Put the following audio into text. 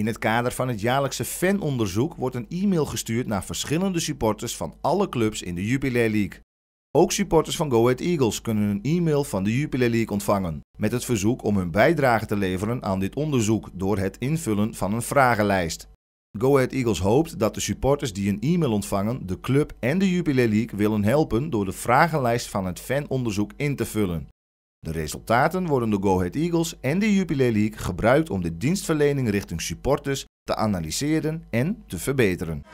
In het kader van het jaarlijkse fanonderzoek wordt een e-mail gestuurd naar verschillende supporters van alle clubs in de Jupiler League. Ook supporters van Go Ahead Eagles kunnen een e-mail van de Jupiler League ontvangen met het verzoek om hun bijdrage te leveren aan dit onderzoek door het invullen van een vragenlijst. Go Ahead Eagles hoopt dat de supporters die een e-mail ontvangen de club en de Jupiler League willen helpen door de vragenlijst van het fanonderzoek in te vullen. De resultaten worden door Go Ahead Eagles en de Jupiler League gebruikt om de dienstverlening richting supporters te analyseren en te verbeteren.